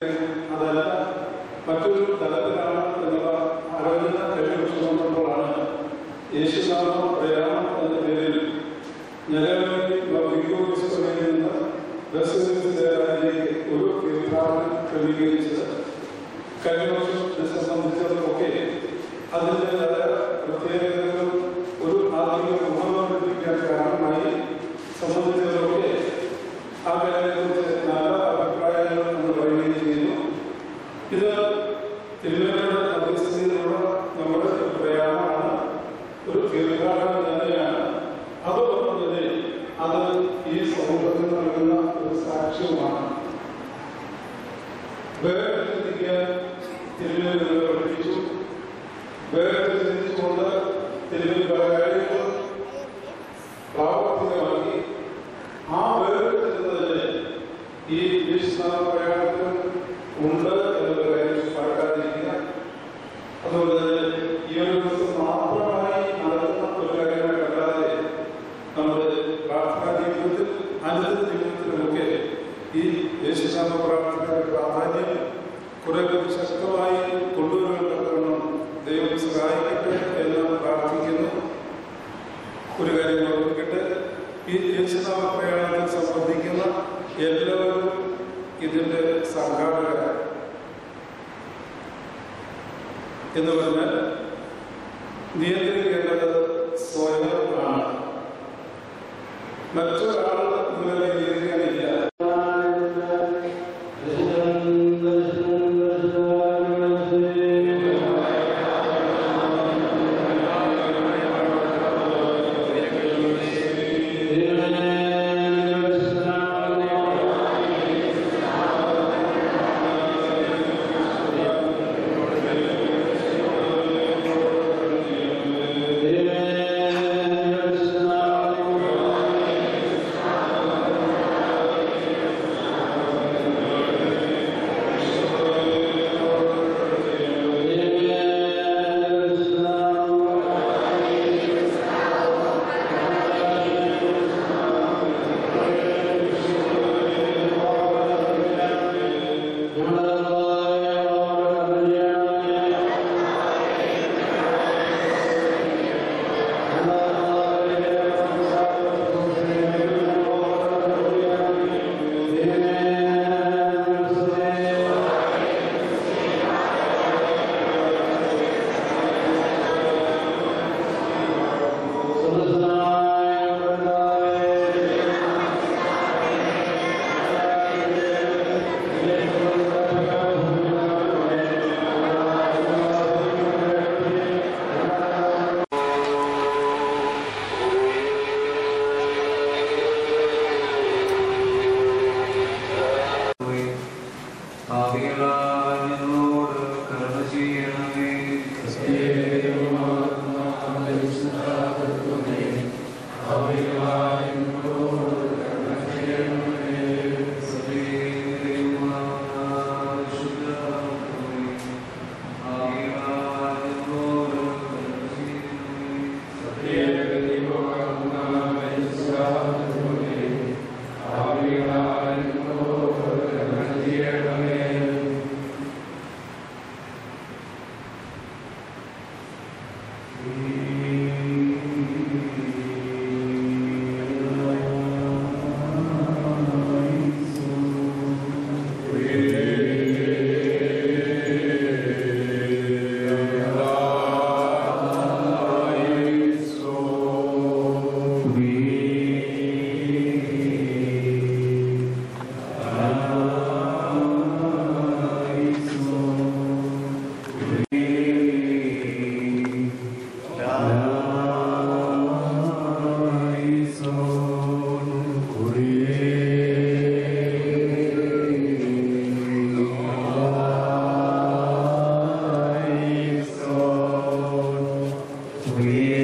അതല്ല മറ്റൊരു തലത്തിലാണ് എന്നുള്ള കഴിഞ്ഞ വർഷം വന്നപ്പോഴാണ് യേശുനാമം പ്രയാണം എന്ന പേരിൽ നിലവിൽ നിന്ന് ബസ്സിലേക്ക് ഒരു തീർത്ഥാടനം ക്രമീകരിച്ചത്. കഴിഞ്ഞ വർഷം സംബന്ധിച്ചതൊക്കെ അതിന്റെതായ ഇത് തിരുവനന്തപുരം മധ്യസ്ഥതയിലുള്ള നമ്മുടെ പ്രയാണമാണ്. ഒരു തീർത്ഥാടനം തന്നെയാണ്. അതോടൊപ്പം തന്നെ അത് ഈ സമൂഹത്തിന് നൽകുന്ന ഒരു സാക്ഷ്യമാണ് വേറെ ചിന്തിക്കാൻ തിരുവനന്തപുരം പഠിപ്പിച്ചു. വേറെ ചിന്തിച്ചുകൊണ്ട് തിരുവനന്തപുരം കാര്യങ്ങൾ പ്രാവർത്തികമാക്കി. ആ വേർതിരിച്ചതിന് ഈ വിശ്വനാഥ പ്രയാണത്തിൽ എന്നുള്ള കാര്യം മറക്കാതിരിക്കുക അതുകൊണ്ട് തന്നെ ഈ ഒരു ദിവസം മാത്രമായി നടത്തുന്ന ഒരു കാര്യമായി കണ്ടാതെ നമ്മുടെ പ്രാർത്ഥനാ ജീവിതത്തിൽ പ്രാധാന്യം കുറെ ശക്തമായി കൊണ്ടുവരാൻ തക്കവണ്ണം ദൈവം സഹായിക്കട്ടെ ഒരു കാര്യം ഈ യേശുനാമ പ്രയാണത്തിൽ സംബന്ധിക്കുന്ന എല്ലാവരും ഇതിന്റെ സംഘാടകരാണ്. എന്ന് പറഞ്ഞാൽ നിയന്ത്രിക്കേണ്ടത് ആണ് Amen. we